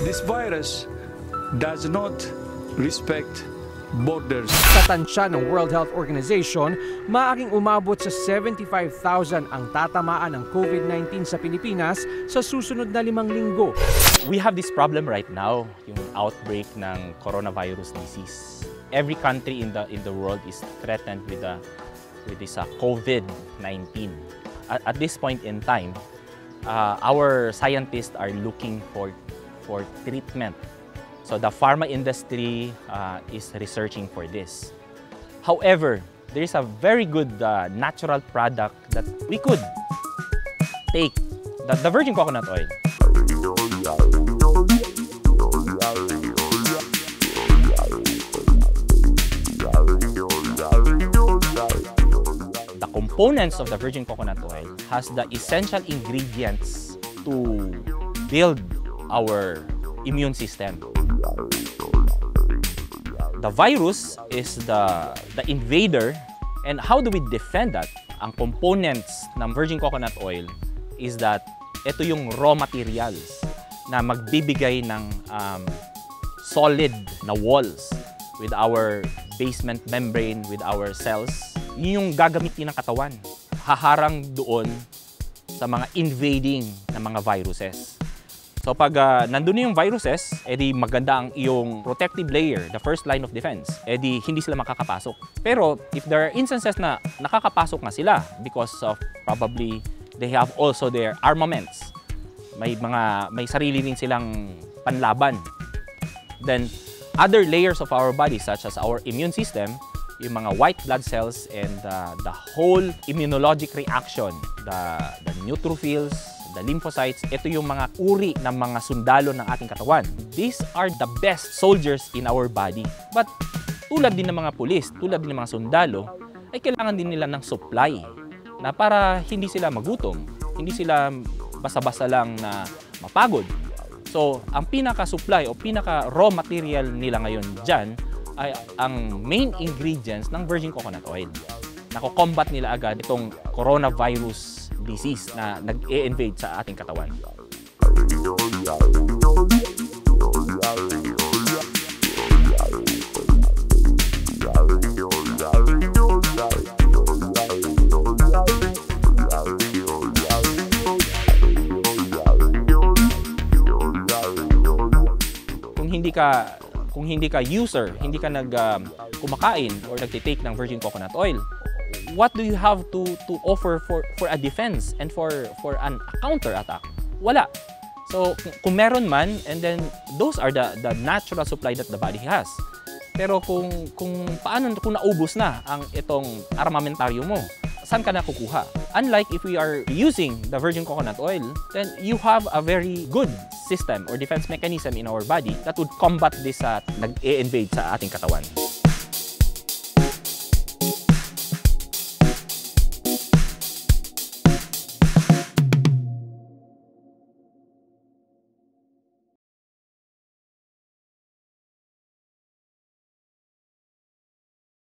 This virus does not respect borders. Sa tansya ng World Health Organization, maaaring umabot sa 75,000 ang tatamaan ng COVID-19 sa Pilipinas sa susunod na limang linggo. We have this problem right now, yung outbreak ng coronavirus disease. Every country in the in the world is threatened with a with this uh, COVID-19. At, at this point in time, uh, our scientists are looking for for treatment. So the pharma industry uh, is researching for this. However, there is a very good uh, natural product that we could take, the, the virgin coconut oil. The components of the virgin coconut oil has the essential ingredients to build our immune system. The virus is the, the invader and how do we defend that? Ang components ng virgin coconut oil is that ito yung raw materials na magbibigay ng um, solid na walls with our basement membrane, with our cells. Yun yung gagamitin ng katawan. Haharang doon sa mga invading na mga viruses. So pag uh, nandun na yung viruses, edi maganda ang iyong protective layer, the first line of defense, edi hindi sila makakapasok. Pero if there are instances na nakakapasok nga sila because of probably they have also their armaments, may mga may sarili rin silang panlaban. Then other layers of our body such as our immune system, yung mga white blood cells and uh, the whole immunologic reaction, the, the neutrophils, the lymphocytes, ito yung mga uri ng mga sundalo ng ating katawan. These are the best soldiers in our body. But tulad din ng mga pulis, tulad din ng mga sundalo, ay kailangan din nila ng supply na para hindi sila magutom, hindi sila basa-basa lang na mapagod. So, ang pinaka-supply o pinaka-raw material nila ngayon dyan ay ang main ingredients ng virgin coconut oil. Nako-combat nila agad itong coronavirus disease na nag-e-invade sa ating katawan. Kung hindi ka kung hindi ka user, hindi ka nag um, kumakain or nagte-take ng virgin coconut oil, what do you have to to offer for for a defense and for for an counter attack? Wala. So kung meron man and then those are the the natural supply that the body has. Pero kung kung paano kung naubos na ang itong armamentaryo mo, saan ka na kukuha? Unlike if we are using the virgin coconut oil, then you have a very good system or defense mechanism in our body that would combat this uh, nag-e-invade sa ating katawan.